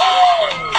Woo!